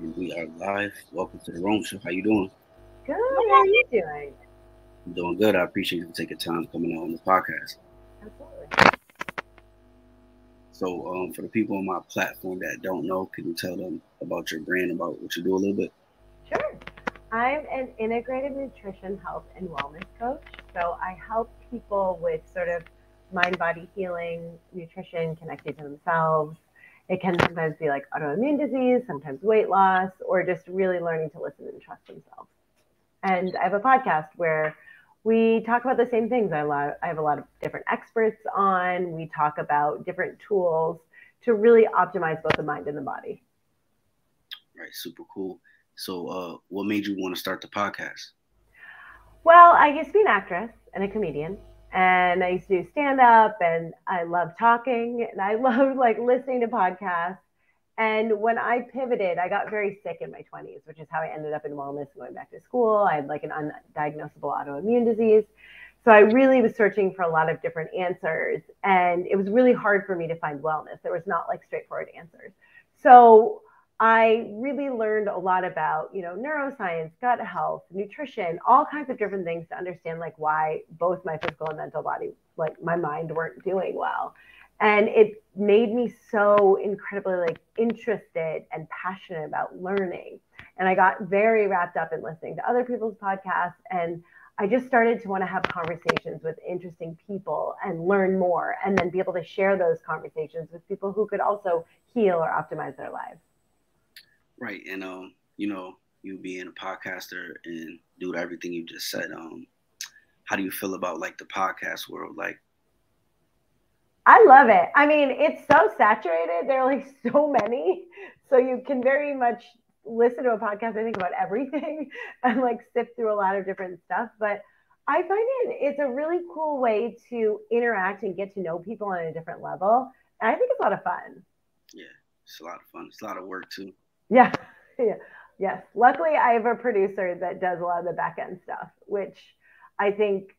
And we are live. Welcome to the Rome Show. How you doing? Good. How are you doing? I'm doing good. I appreciate you taking time coming out on the podcast. Absolutely. So, um, for the people on my platform that don't know, can you tell them about your brand, about what you do a little bit? Sure. I'm an integrated nutrition, health, and wellness coach. So I help people with sort of mind body healing, nutrition, connected to themselves. It can sometimes be like autoimmune disease, sometimes weight loss, or just really learning to listen and trust themselves. And I have a podcast where we talk about the same things. I, I have a lot of different experts on. We talk about different tools to really optimize both the mind and the body. Right, super cool. So, uh, what made you want to start the podcast? Well, I used to be an actress and a comedian, and I used to do stand up, and I love talking, and I love like listening to podcasts. And when I pivoted, I got very sick in my 20s, which is how I ended up in wellness and going back to school. I had like an undiagnosable autoimmune disease. So I really was searching for a lot of different answers. And it was really hard for me to find wellness. There was not like straightforward answers. So I really learned a lot about, you know, neuroscience, gut health, nutrition, all kinds of different things to understand like why both my physical and mental body, like my mind weren't doing well. And it made me so incredibly like interested and passionate about learning. And i got very wrapped up in listening to other people's podcasts and i just started to want to have conversations with interesting people and learn more and then be able to share those conversations with people who could also heal or optimize their lives right and um you know you being a podcaster and do everything you just said um how do you feel about like the podcast world like I love it. I mean, it's so saturated. There are like so many. So you can very much listen to a podcast, I think, about everything and like sift through a lot of different stuff. But I find it it's a really cool way to interact and get to know people on a different level. And I think it's a lot of fun. Yeah, it's a lot of fun. It's a lot of work too. Yeah. Yeah. Yes. Luckily I have a producer that does a lot of the back end stuff, which I think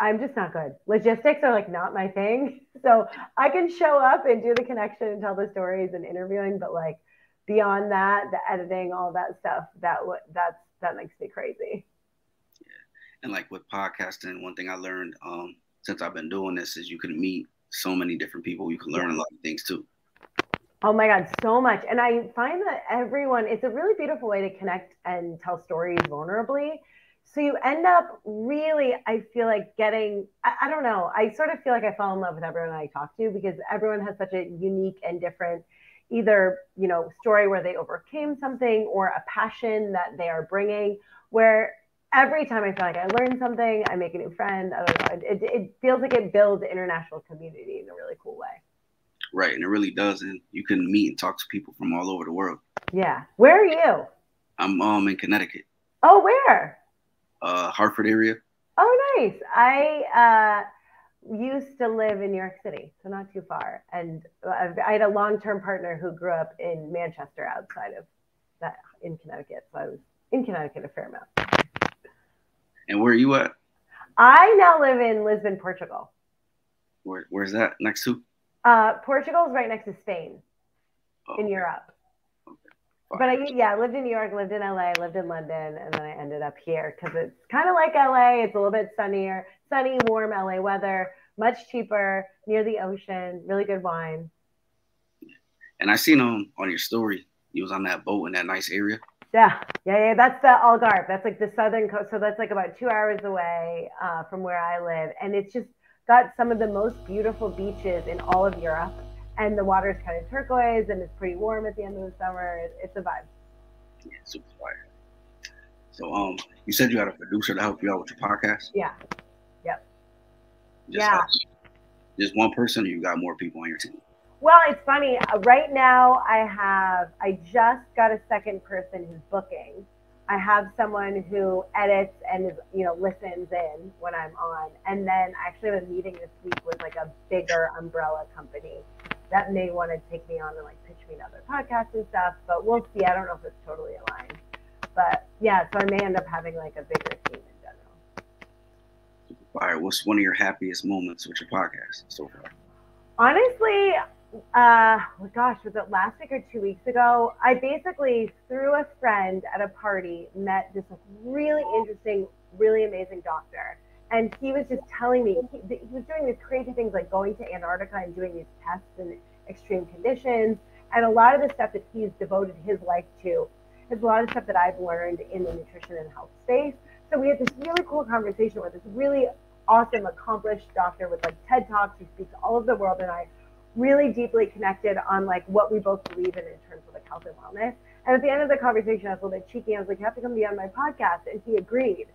I'm just not good. Logistics are like not my thing. So I can show up and do the connection and tell the stories and interviewing, but like beyond that, the editing, all that stuff, that that's that makes me crazy. Yeah, and like with podcasting, one thing I learned um, since I've been doing this is you can meet so many different people. You can learn yeah. a lot of things too. Oh my God, so much. And I find that everyone, it's a really beautiful way to connect and tell stories vulnerably so you end up really i feel like getting I, I, don't know i sort of feel like i fall in love with everyone i talk to because everyone has such a unique and different either you know story where they overcame something or a passion that they are bringing where every time i feel like i learn something i make a new friend i don't know it, it feels like it builds international community in a really cool way right and it really does and you can meet and talk to people from all over the world yeah where are you i'm um in connecticut oh where uh, Hartford area. Oh, nice. I uh, used to live in New York City, so not too far. And I had a long-term partner who grew up in Manchester, outside of that, in Connecticut. So I was in Connecticut a fair amount. And where are you at? I now live in Lisbon, Portugal. Where, where's that next to? Uh, Portugal is right next to Spain oh, in Europe but I yeah, I lived in New York, lived in LA, lived in London, and then I ended up here because it's kind of like LA. It's a little bit sunnier, sunny, warm LA weather, much cheaper, near the ocean, really good wine. And I seen um on your story, you was on that boat in that nice area. Yeah, yeah, yeah. That's the Algarve. That's like the southern coast. So that's like about two hours away uh, from where I live, and it's just got some of the most beautiful beaches in all of Europe and the water's kind of turquoise and it's pretty warm at the end of the summer. It's a vibe. Yeah, super fire. So, um, you said you had a producer to help you out with your podcast. Yeah. Yep. Just yeah. just one person, or you got more people on your team? Well, it's funny. Uh, right now, I have I just got a second person who's booking. I have someone who edits and you know listens in when I'm on, and then I actually have a meeting this week with like a bigger umbrella company that may want to take me on and like pitch me another podcast and stuff. But we'll see. I don't know if it's totally aligned. But yeah, so I may end up having like a bigger team in general. All right. What's one of your happiest moments with your podcast so far? Honestly, uh, gosh, was it last week or two weeks ago? I basically, through a friend at a party, met this really interesting, really amazing doctor. And he was just telling me, he, he was doing these crazy things like going to Antarctica and doing these tests in extreme conditions. And a lot of the stuff that he's devoted his life to is a lot of stuff that I've learned in the nutrition and health space. So we had this really cool conversation with this really awesome, accomplished doctor with like TED Talks who speaks all over the world. And I really deeply connected on like what we both believe in in terms of like health and wellness. And at the end of the conversation, I was a little bit cheeky. I was like, you have to come be on my podcast. And he agreed.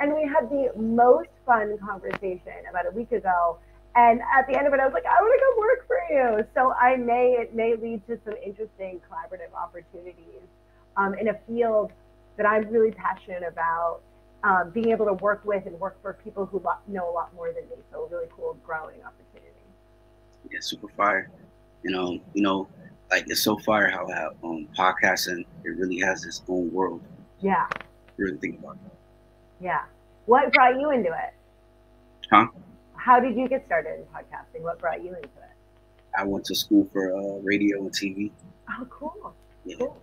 And we had the most fun conversation about a week ago. And at the end of it, I was like, I want to come work for you. So I may, it may lead to some interesting collaborative opportunities um, in a field that I'm really passionate about. Um, being able to work with and work for people who lo- know a lot more than me. So a really cool growing opportunity. Yeah, super fire. You know, you know, like it's so fire how, how um podcasting it really has its own world. Yeah. Really think about it. Yeah. What brought you into it? Huh? How did you get started in podcasting? What brought you into it? I went to school for uh, radio and TV. Oh, cool. Yeah. Cool.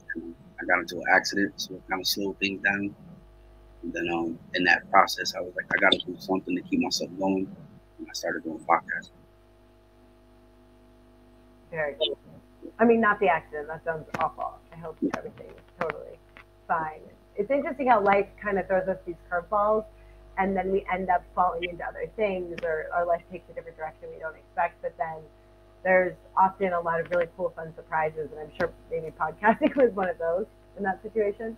I got into an accident, so it kind of slowed things down. And then um, in that process, I was like, I got to do something to keep myself going. And I started doing podcasting. Very cool. I mean, not the accident. That sounds awful. I hope everything is totally fine. It's interesting how life kind of throws us these curveballs, and then we end up falling into other things, or our life takes a different direction we don't expect. But then there's often a lot of really cool, fun surprises, and I'm sure maybe podcasting was one of those in that situation.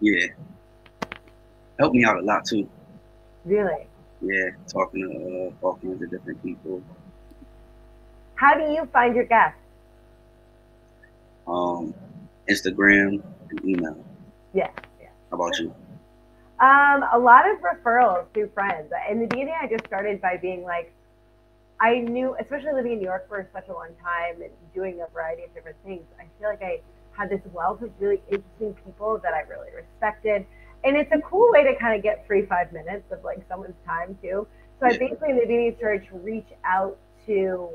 Yeah. Helped me out a lot too. Really? Yeah, talking to uh, all kinds of different people. How do you find your guests? Um, Instagram and email. Yeah, yeah. How about you? Um, a lot of referrals through friends. In the beginning, I just started by being like, I knew, especially living in New York for such a long time and doing a variety of different things, I feel like I had this wealth of really interesting people that I really respected. And it's a cool way to kind of get free five minutes of like someone's time too. So I basically in the beginning started to reach out to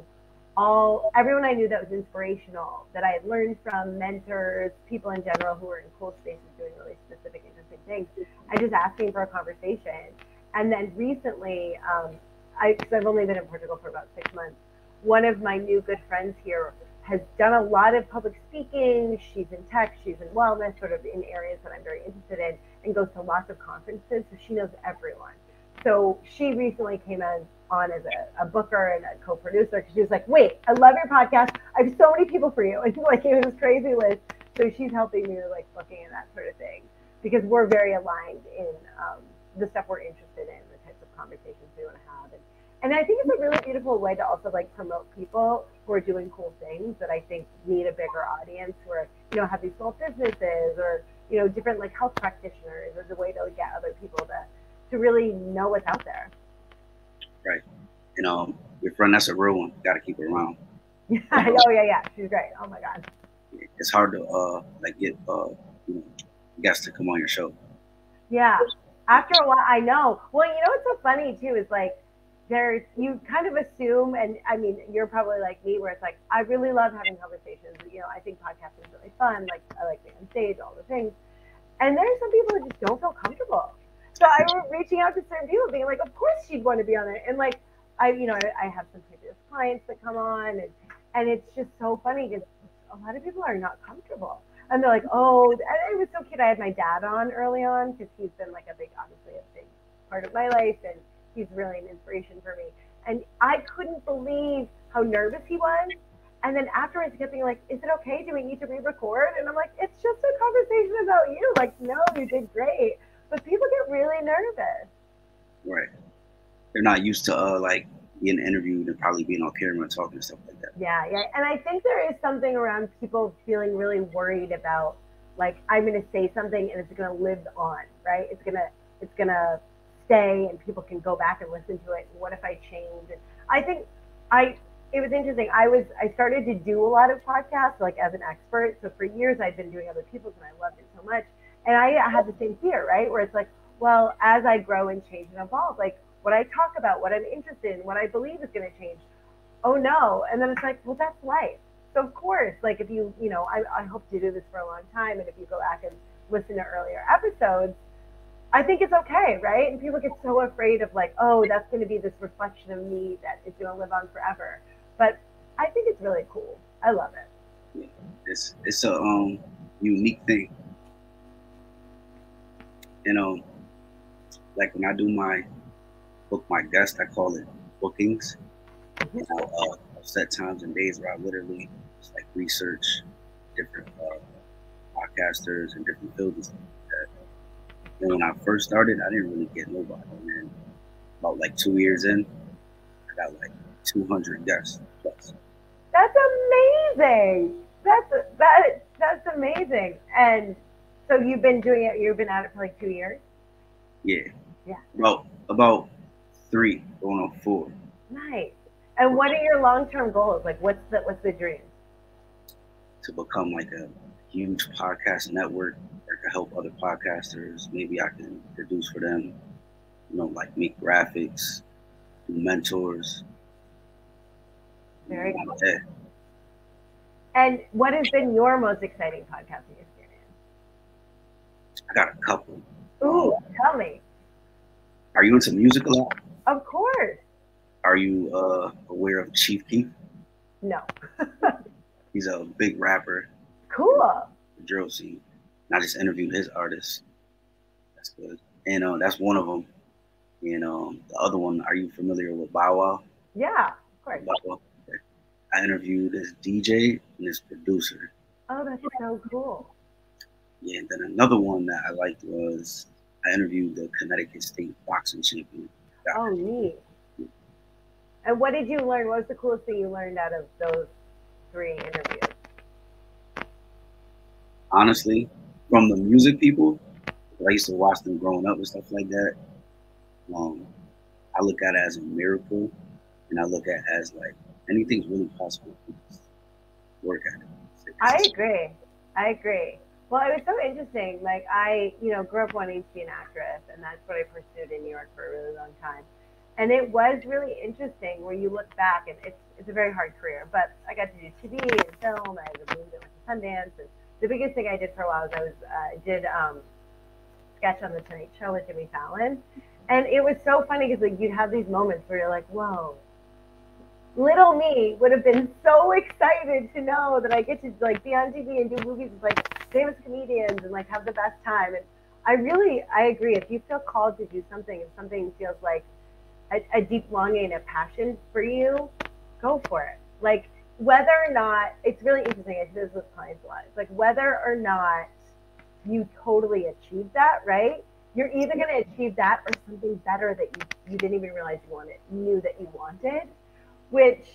all everyone I knew that was inspirational, that I had learned from mentors, people in general who were in cool spaces doing really specific, interesting things. I just asked asking for a conversation. And then recently, um, I because I've only been in Portugal for about six months. One of my new good friends here has done a lot of public speaking. She's in tech, she's in wellness, sort of in areas that I'm very interested in, and goes to lots of conferences. So she knows everyone. So she recently came as on as a, a booker and a co-producer because she was like, "Wait, I love your podcast. I have so many people for you." And like it was crazy list. So she's helping me with like booking and that sort of thing because we're very aligned in um, the stuff we're interested in, the types of conversations we want to have, and and I think it's a really beautiful way to also like promote people who are doing cool things that I think need a bigger audience, who are you know have these small businesses or you know different like health practitioners as a way to get other people to to really know what's out there. Right. You know, your friend, that's a real one. Got to keep her around. oh yeah, yeah, she's great. Oh my god. It's hard to uh like get uh you know guests to come on your show. Yeah. After a while, I know. Well, you know what's so funny too is like there's you kind of assume, and I mean you're probably like me, where it's like I really love having conversations. You know, I think podcasting is really fun. Like I like being on stage, all the things. And there's some people that just don't feel comfortable. So I was reaching out to certain people, being like, of course she'd want to be on it. And like, I, you know, I, I have some previous clients that come on, and and it's just so funny because a lot of people are not comfortable. And they're like, oh, and it was so cute. I had my dad on early on because he's been like a big, obviously a big part of my life, and he's really an inspiration for me. And I couldn't believe how nervous he was. And then afterwards, he kept being like, "Is it okay? Do we need to re-record?" And I'm like, "It's just a conversation about you. Like, no, you did great." But people get really nervous. Right. They're not used to uh like being interviewed and probably being on camera and talking and stuff like that. Yeah, yeah. And I think there is something around people feeling really worried about like I'm gonna say something and it's gonna live on, right? It's gonna it's gonna stay and people can go back and listen to it. What if I change? And I think I it was interesting. I was I started to do a lot of podcasts like as an expert. So for years I'd been doing other people's and I loved it so much. And I had the same fear, right? Where it's like, well, as I grow and change and evolve, like what I talk about, what I'm interested in, what I believe is going to change. Oh no. And then it's like, well, that's life. So of course, like if you, you know, I, I hope to do this for a long time. And if you go back and listen to earlier episodes, I think it's okay, right? And people get so afraid of like, oh, that's going to be this reflection of me that is going to live on forever. But I think it's really cool. I love it. It's it's a um unique thing. You know, like when I do my book my guest, I call it bookings. You know, uh, set times and days where I literally just like research different uh, podcasters and different fields and when I first started, I didn't really get nobody. And then about like two years in, I got like 200 guests plus. That's amazing. That's that that's amazing. And so you've been doing it. You've been at it for like two years. Yeah. Yeah. About about three, going on four. Nice. And what are your long term goals? Like, what's the what's the dream? To become like a huge podcast network that can help other podcasters. Maybe I can produce for them, you know, like make graphics, do mentors. Very cool. And what has been your most exciting podcasting experience? I got a couple. Ooh, um, tell me. Are you into music a lot? Of course. Are you uh, aware of Chief Keef? No. He's a big rapper. Cool. Drill scene. And I just interviewed his artist. That's good. And uh, that's one of them. You know, the other one, are you familiar with Bow Wow? Yeah, of course. Bow Wow. I interviewed this DJ and this producer. Oh, that's so cool. Yeah, and then another one that I liked was I interviewed the Connecticut State boxing champion. Oh, neat. And what did you learn? What was the coolest thing you learned out of those three interviews? Honestly, from the music people, I used to watch them growing up and stuff like that. Um, I look at it as a miracle, and I look at it as like anything's really possible. Work at it. I agree. I agree. Well, it was so interesting. Like I, you know, grew up wanting to be an actress, and that's what I pursued in New York for a really long time. And it was really interesting where you look back, and it's it's a very hard career. But I got to do TV and film. I was moved to Sundance, and the biggest thing I did for a while was I was uh, did um, sketch on the Tonight Show with Jimmy Fallon, and it was so funny because like you'd have these moments where you're like, whoa. Little me would have been so excited to know that I get to like be on TV and do movies with like famous comedians and like have the best time. And I really, I agree. If you feel called to do something, if something feels like a, a deep longing, a passion for you, go for it. Like whether or not it's really interesting. I do this with clients a lot. It's like whether or not you totally achieve that, right? You're either going to achieve that or something better that you, you didn't even realize you wanted, knew that you wanted, which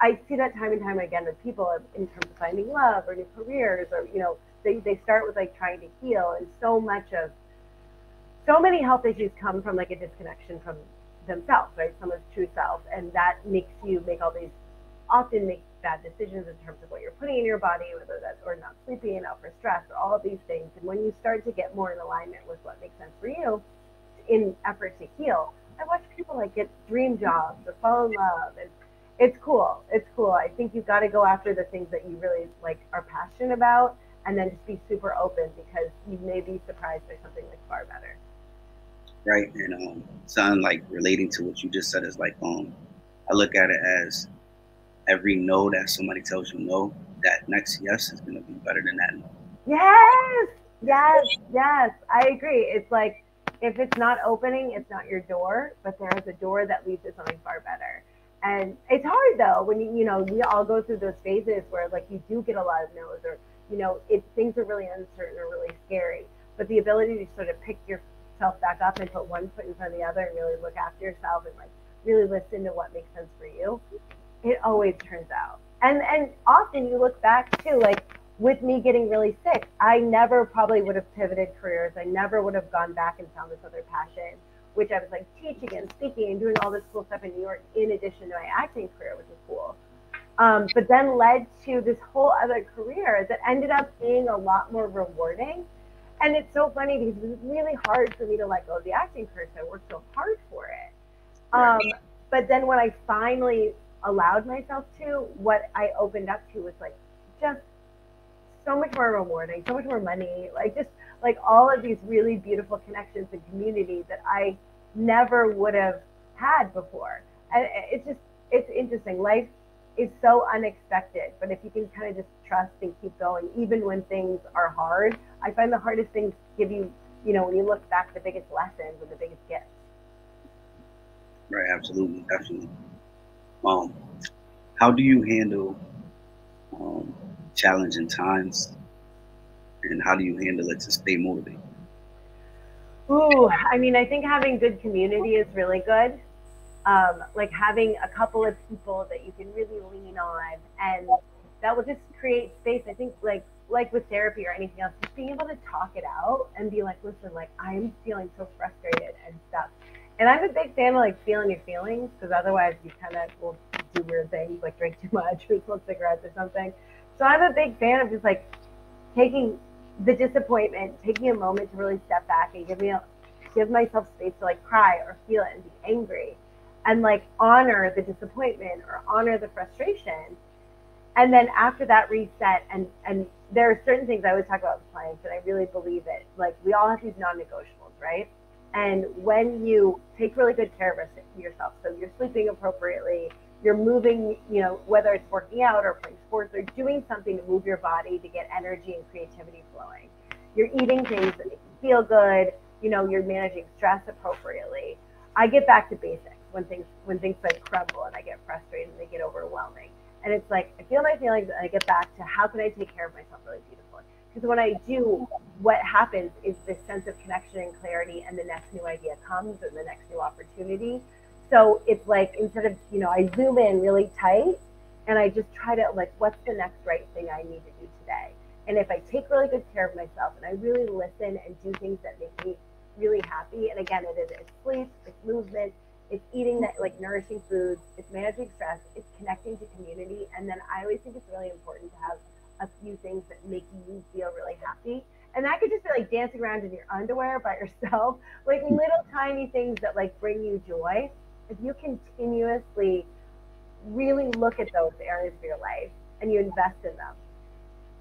I see that time and time again with people in terms of finding love or new careers or, you know, they, they start with like trying to heal and so much of so many health issues come from like a disconnection from themselves, right? Someone's true self. And that makes you make all these, often make bad decisions in terms of what you're putting in your body, whether that's or not sleeping enough or stress or all of these things. And when you start to get more in alignment with what makes sense for you in effort to heal, I watch people like get dream jobs or fall in love and it's cool. It's cool. I think you've got to go after the things that you really like are passionate about and then just be super open because you may be surprised by something like far better right? And um, something like relating to what you just said is like, um, I look at it as every no that somebody tells you no, that next yes is going to be better than that no. Yes, yes, yes. I agree. It's like if it's not opening, it's not your door, but there is a door that leads to something far better. And it's hard though when you you know we all go through those phases where like you do get a lot of no's or you know it things are really uncertain or really scary. But the ability to sort of pick yourself back up and put one foot in front of the other and really look after yourself and like really listen to what makes sense for you, it always turns out. And and often you look back too, like with me getting really sick, I never probably would have pivoted careers. I never would have gone back and found this other passion, which I was like teaching and speaking and doing all this cool stuff in New York in addition to my acting career, which is cool. Um, but then led to this whole other career that ended up being a lot more rewarding and it's so funny because it was really hard for me to let go of the acting career. I worked so hard for it. Um, but then when I finally allowed myself to, what I opened up to was like just so much more rewarding, so much more money, like just like all of these really beautiful connections and community that I never would have had before. And it's just, it's interesting. Life is so unexpected, but if you can kind of just trust and keep going, even when things are hard, I find the hardest things give you, you know, when you look back, the biggest lessons and the biggest gifts. Right, absolutely, definitely. Um, how do you handle um, challenging times, and how do you handle it to stay motivated? Ooh, I mean, I think having good community is really good. Um, like having a couple of people that you can really lean on, and that will just create space. I think, like like with therapy or anything else, just being able to talk it out and be like, listen, like I'm feeling so frustrated and stuff. And I'm a big fan of like feeling your feelings because otherwise you kind of will do weird things like drink too much or smoke cigarettes or something. So I'm a big fan of just like taking the disappointment, taking a moment to really step back and give me a, give myself space to like cry or feel it and be angry and like honor the disappointment or honor the frustration. And then after that reset and and there are certain things I always talk about with clients and I really believe it. Like we all have these non-negotiables, right? And when you take really good care of yourself, so you're sleeping appropriately, you're moving, you know, whether it's working out or playing sports or doing something to move your body to get energy and creativity flowing. You're eating things that make you feel good, you know, you're managing stress appropriately. I get back to basics when things when things like crumble and I get frustrated and they get overwhelming. And it's like I feel my feelings and I get back to how can I take care of myself really beautifully. Because when I do, what happens is this sense of connection and clarity, and the next new idea comes, and the next new opportunity so it's like instead of, you know, I zoom in really tight and I just try to like, what's the next right thing I need to do today? And if I take really good care of myself and I really listen and do things that make me really happy, and again, it is it's sleep, it's movement, it's eating that like nourishing foods, it's managing stress, it's connecting to community, and then I always think it's really important to have a few things that make you feel really happy. And that could just be like dancing around in your underwear by yourself, like hmm. little tiny things that like bring you joy. If you continuously really look at those areas of your life and you invest in them,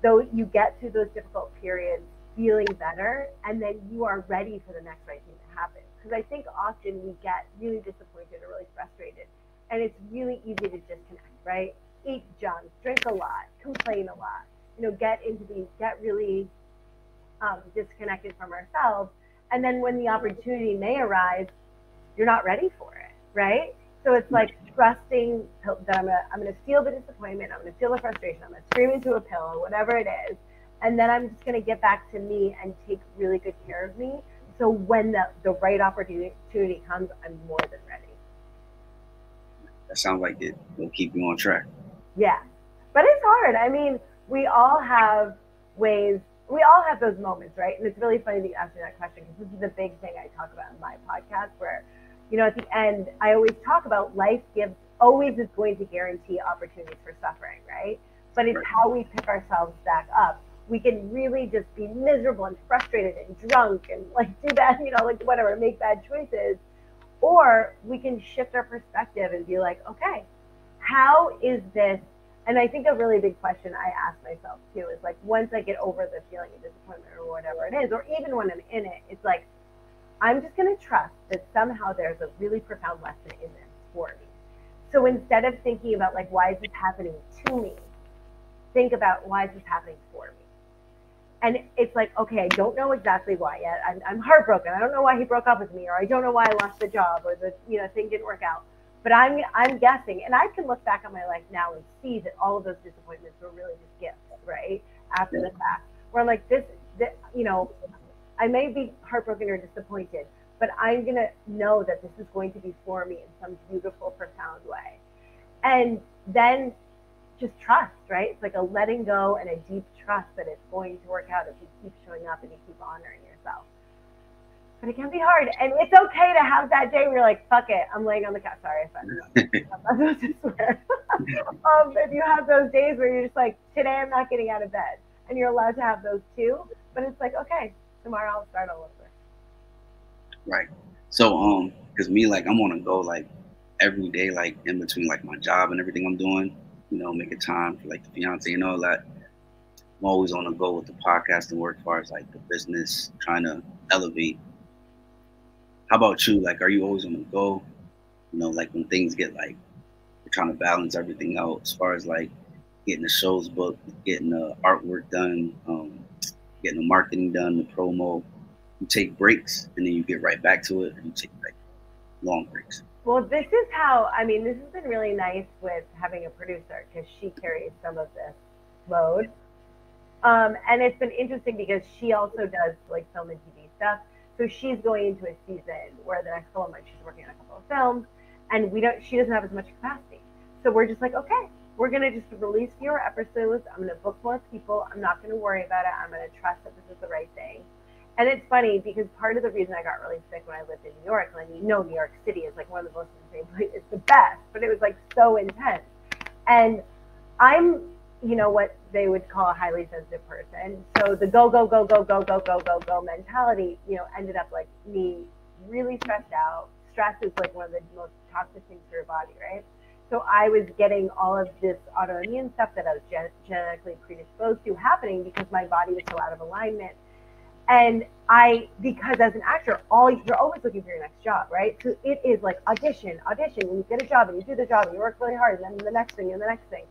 though you get through those difficult periods feeling better, and then you are ready for the next right thing to happen. Because I think often we get really disappointed or really frustrated, and it's really easy to disconnect, right? Eat junk, drink a lot, complain a lot, you know, get into these, get really um, disconnected from ourselves. And then when the opportunity may arise, you're not ready for it right? So it's like trusting that I'm gonna I'm gonna feel the disappointment, I'm gonna feel the frustration, I'm gonna scream into a pillow, whatever it is, and then I'm just gonna get back to me and take really good care of me. So when the the right opportunity comes, I'm more than ready. That sounds like it will keep you on track. Yeah, but it's hard. I mean, we all have ways. We all have those moments, right? And it's really funny that you asked me that question because this is the big thing I talk about in my podcast, where you know, at the end, I always talk about life gives always is going to guarantee opportunities for suffering, right? But it's right. how we pick ourselves back up. We can really just be miserable and frustrated and drunk and like do bad, you know, like whatever, make bad choices. Or we can shift our perspective and be like, okay, how is this? And I think a really big question I ask myself too is like, once I get over the feeling of disappointment or whatever it is, or even when I'm in it, it's like, I'm just going to trust that somehow there's a really profound lesson in this for me. So instead of thinking about like, why is this happening to me? Think about why is this happening? And it's like, okay, I don't know exactly why yet. I'm, I'm heartbroken. I don't know why he broke up with me, or I don't know why I lost the job, or the you know thing didn't work out. But I'm I'm guessing, and I can look back on my life now and see that all of those disappointments were really just gifts, right? After the fact, where I'm like, this, this you know, I may be heartbroken or disappointed, but I'm going to know that this is going to be for me in some beautiful, profound way. And then just trust, right? It's like a letting go and a deep trust that it's going to work out if you keep showing up and you keep honoring yourself. But it can be hard. And it's okay to have that day where you're like, fuck it, I'm laying on the couch. Sorry, I'm not supposed to swear. um, if you have those days where you're just like, today I'm not getting out of bed. And you're allowed to have those too. But it's like, okay, tomorrow I'll start all over. Right. So um, because me like I'm on a go like every day, like in between like my job and everything I'm doing, you know, making time for like the fiance and all that. I'm always on the go with the podcast and work as far as like the business, trying to elevate. How about you? Like, are you always on the go? You know, like when things get like you're trying to balance everything out as far as like getting the shows booked, getting the artwork done, um, getting the marketing done, the promo. You take breaks and then you get right back to it, and you take like long breaks. Well, this is how I mean. This has been really nice with having a producer because she carries some of this load, um, and it's been interesting because she also does like film and TV stuff. So she's going into a season where the next couple of months she's working on a couple of films, and we don't. She doesn't have as much capacity. So we're just like, okay, we're gonna just release fewer episodes. I'm gonna book more people. I'm not gonna worry about it. I'm gonna trust that this is the right thing. And it's funny because part of the reason I got really sick when I lived in New York, and you know New York City is like one of the most insane places, it's the best, but it was like so intense. And I'm, you know, what they would call a highly sensitive person. So the go, go, go, go, go, go, go, go, go mentality, you know, ended up like me really stressed out. Stress is like one of the most toxic things for your body, right? So I was getting all of this autoimmune stuff that I was gen- genetically predisposed to happening because my body was so out of alignment. And I, because as an actor, all you're always looking for your next job, right? So it is like audition, audition, and you get a job and you do the job and you work really hard, and then the next thing and the next thing,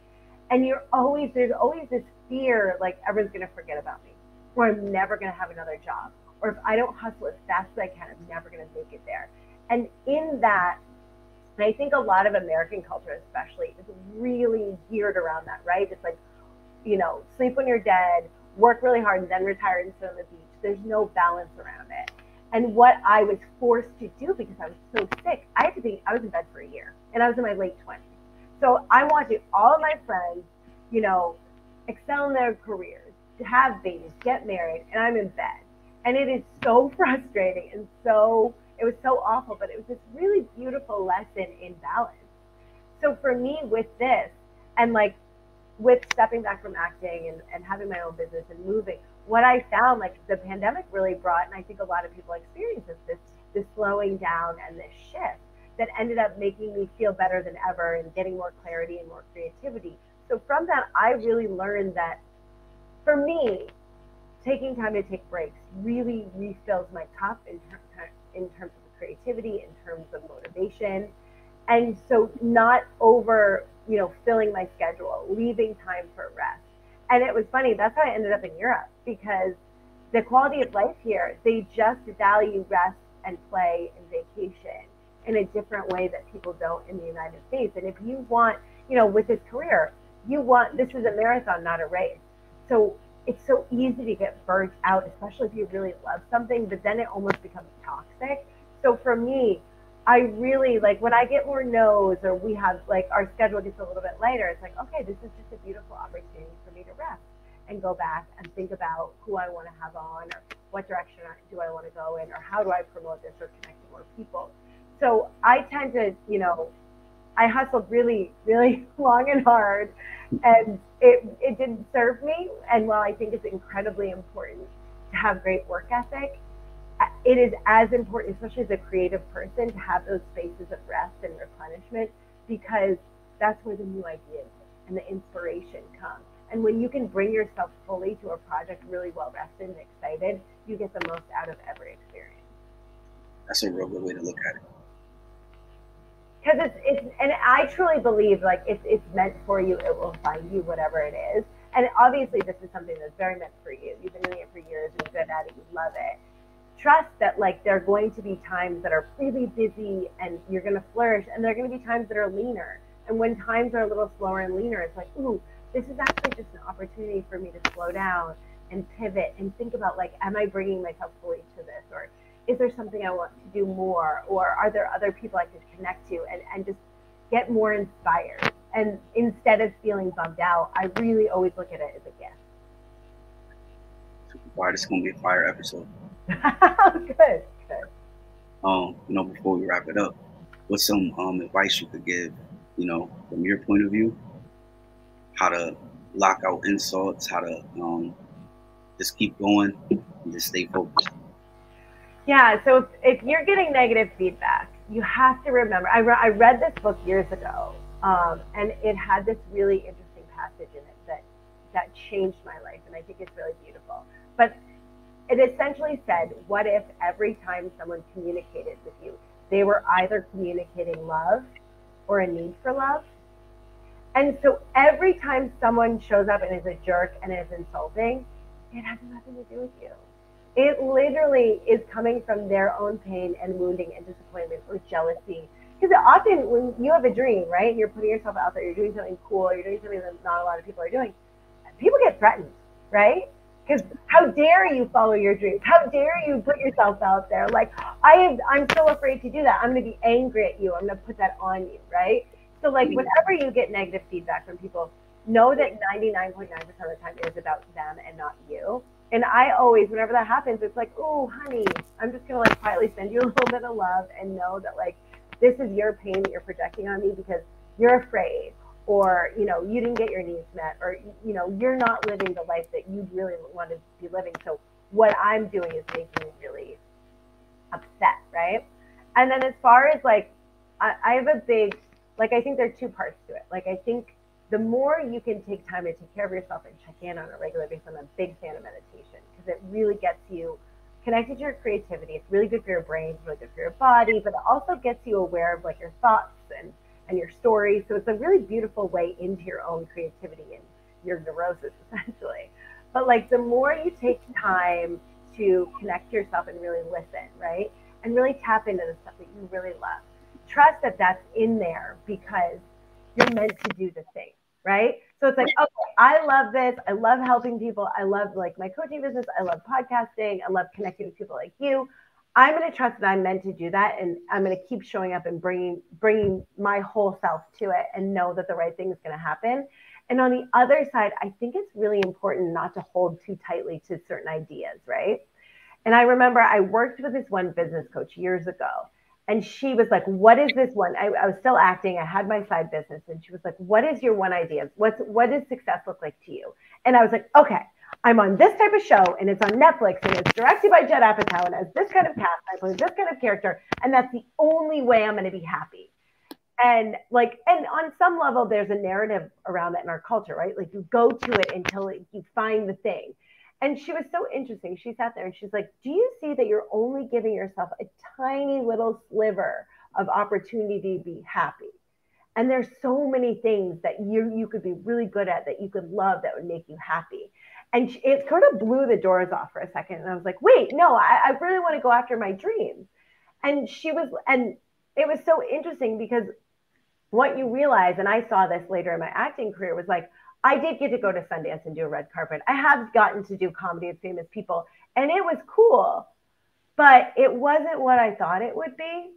and you're always there's always this fear like everyone's gonna forget about me, or I'm never gonna have another job, or if I don't hustle as fast as I can, I'm never gonna make it there. And in that, and I think a lot of American culture, especially, is really geared around that, right? It's like, you know, sleep when you're dead, work really hard, and then retire and sit on the beach. There's no balance around it. And what I was forced to do because I was so sick, I had to be, I was in bed for a year and I was in my late 20s. So I wanted all of my friends, you know, excel in their careers, to have babies, get married, and I'm in bed. And it is so frustrating and so it was so awful, but it was this really beautiful lesson in balance. So for me, with this, and like with stepping back from acting and, and having my own business and moving, what I found like the pandemic really brought, and I think a lot of people experience this, this, this slowing down and this shift that ended up making me feel better than ever and getting more clarity and more creativity. So from that, I really learned that for me, taking time to take breaks really refills my cup in terms in terms of creativity, in terms of motivation. And so not over, you know, filling my schedule, leaving time for rest. And it was funny, that's how I ended up in Europe because the quality of life here, they just value rest and play and vacation in a different way that people don't in the United States. And if you want, you know, with this career, you want this is a marathon, not a race. So it's so easy to get burnt out, especially if you really love something, but then it almost becomes toxic. So for me, I really like when I get more no's or we have like our schedule gets a little bit lighter, it's like, okay, this is just a beautiful opportunity to rest and go back and think about who I want to have on or what direction do I want to go in or how do I promote this or connect to more people. So I tend to, you know, I hustled really, really long and hard and it, it didn't serve me. And while I think it's incredibly important to have great work ethic, uh, it is as important, especially as a creative person, to have those spaces of rest and replenishment because that's where the new ideas and the inspiration come. And when you can bring yourself fully to a project really well rested and excited, you get the most out of every experience. That's a real good way to look at it. Because it's, it's, and I truly believe like if it's meant for you, it will find you, whatever it is. And obviously, this is something that's very meant for you. You've been doing it for years, you're good at it, you love it trust that like there are going to be times that are really busy and you're going to flourish and there are going to be times that are leaner and when times are a little slower and leaner it's like ooh this is actually just an opportunity for me to slow down and pivot and think about like am i bringing myself fully to this? Or is there something i want to do more? Or are there other people i could connect to and, and just get more inspired? And instead of feeling bummed out i really always look at it as a gift. Fire, this is gonna be a fire episode. good, good. Um, you know, before we wrap it up, what's some um advice you could give, you know, from your point of view, how to lock out insults, how to um just keep going and just stay focused. Yeah, so if, if you're getting negative feedback, you have to remember. I, re- I read this book years ago, um, and it had this really interesting passage in it that that changed my life, and I think it's really beautiful. But it essentially said, "What if every time someone communicated with you, they were either communicating love or a need for love?" And so every time someone shows up and is a jerk and is insulting, it has nothing to do with you. It literally is coming from their own pain and wounding and disappointment or jealousy. Because often when you have a dream, right, you're putting yourself out there, you're doing something cool, you're doing something that not a lot of people are doing, people get threatened, right? Because how dare you follow your dreams? How dare you put yourself out there? Like I am, I'm so afraid to do that. I'm going to be angry at you. I'm going to put that on you, right? So like mm-hmm. whenever you get negative feedback from people, know that 99.9% of the time is about them and not you. And I always, whenever that happens, it's like, oh, honey, I'm just gonna like quietly send you a little bit of love and know that like this is your pain that you're projecting on me because you're afraid or you know you didn't get your needs met or you know you're not living the life that you really wanted to be living. So what i'm doing is making you really upset right? And then as far as like I, I have a big like I think there are two parts to it. Like I think the more you can take time to take care of yourself and check in on a regular basis, I'm a big fan of meditation because it really gets you connected to your creativity. It's really good for your brain, it's really good for your body, but it also gets you aware of like your thoughts and and your stories. So it's a really beautiful way into your own creativity and your neurosis essentially. But like the more you take time to connect yourself and really listen, right? And really tap into the stuff that you really love trust that that's in there because you're meant to do the thing, right? So it's like, okay, I love this. I love helping people. I love like my coaching business. I love podcasting. I love connecting with people like you. I'm going to trust that I'm meant to do that, and I'm going to keep showing up and bringing bringing my whole self to it, and know that the right thing is going to happen. And on the other side, I think it's really important not to hold too tightly to certain ideas, right? And I remember I worked with this one business coach years ago, and she was like, "What is this one?" I, I, was still acting. I had my side business, and she was like, "What is your one idea? What's what does success look like to you?" And I was like, "Okay, I'm on this type of show, and it's on Netflix, and it's directed by Judd Apatow, and has this kind of cast. I play this kind of character, and that's the only way I'm going to be happy." And like, and on some level, there's a narrative around that in our culture, right? Like, you go to it until it, you find the thing and she was so interesting. She sat there and she's like, Do you see that you're only giving yourself a tiny little sliver of opportunity to be happy? And there's so many things that you you could be really good at that you could love that would make you happy. And it sort of blew the doors off for a second. And I was like, wait, no, I, I really want to go after my dreams. And she was, and it was so interesting because what you realize, and I saw this later in my acting career, was like, I did get to go to Sundance and do a red carpet. I have gotten to do comedy with famous people, and it was cool, but it wasn't what I thought it would be.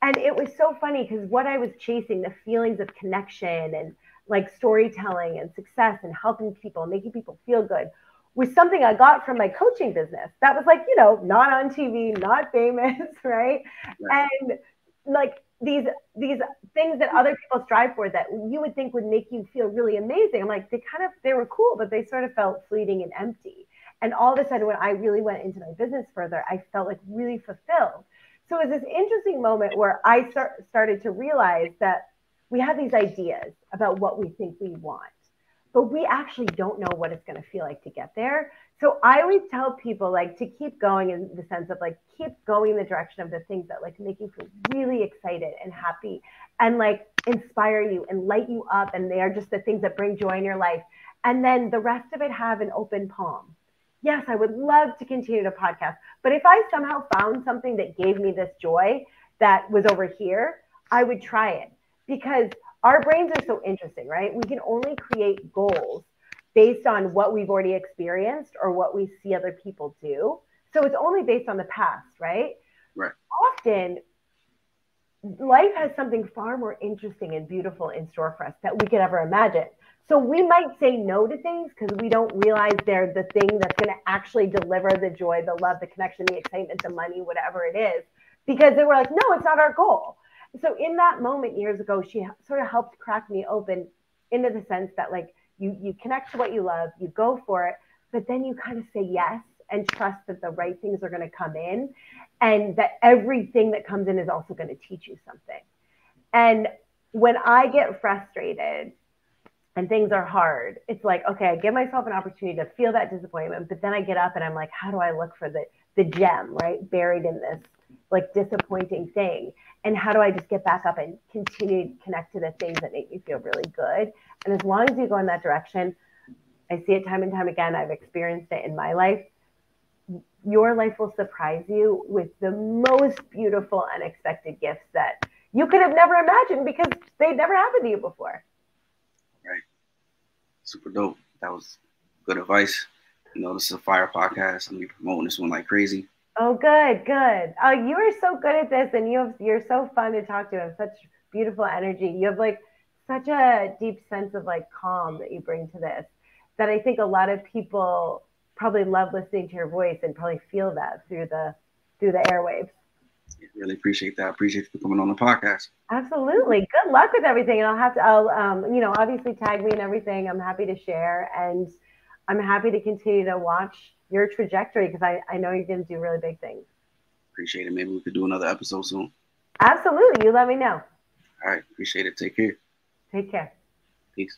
And it was so funny because what I was chasing, the feelings of connection and like storytelling and success and helping people, making people feel good, was something I got from my coaching business. That was like, you know, not on TV, not famous, right? right. And like these these things that other people strive for that you would think would make you feel really amazing. I'm like, they kind of they were cool, but they sort of felt fleeting and empty. And all of a sudden, when I really went into my business further, I felt like really fulfilled. So it was this interesting moment where I start, started to realize that we have these ideas about what we think we want, but we actually don't know what it's going to feel like to get there. So I always tell people like to keep going in the sense of like keep going in the direction of the things that like make you feel really excited and happy and like inspire you and light you up and they are just the things that bring joy in your life. And then the rest of it have an open palm. Yes, I would love to continue to podcast, but if I somehow found something that gave me this joy that was over here, I would try it because our brains are so interesting, right? We can only create goals based on what we've already experienced or what we see other people do. So it's only based on the past, right? Right. Often, life has something far more interesting and beautiful in store for us that we could ever imagine. So we might say no to things because we don't realize they're the thing that's going to actually deliver the joy, the love, the connection, the excitement, the money, whatever it is, because they were like, no, it's not our goal. So in that moment years ago, she sort of helped crack me open into the sense that like you you connect to what you love, you go for it, but then you kind of say yes and trust that the right things are going to come in and that everything that comes in is also going to teach you something. And when I get frustrated and things are hard, it's like, okay, I give myself an opportunity to feel that disappointment, but then I get up and I'm like, how do I look for the the gem, right? Buried in this like disappointing thing. And how do I just get back up and continue to connect to the things that make me feel really good? And as long as you go in that direction, I see it time and time again. I've experienced it in my life. Your life will surprise you with the most beautiful, unexpected gifts that you could have never imagined because they'd never happened to you before. Right. Super dope. That was good advice. You know, this is a fire podcast. I'm gonna be promoting this one like crazy. Oh, good, good. Oh, you are so good at this, and you have you're so fun to talk to. You have such beautiful energy. You have like such a deep sense of like calm that you bring to this that I think a lot of people probably love listening to your voice and probably feel that through the through the airwaves. Yeah, really appreciate that. Appreciate you coming on the podcast. Absolutely. Good luck with everything. And I'll have to I'll um, you know, obviously tag me and everything. I'm happy to share and I'm happy to continue to watch your trajectory because I, I know you're going to do really big things. Appreciate it. Maybe we could do another episode soon. Absolutely. You let me know. All right. Appreciate it. Take care. Take care. Peace.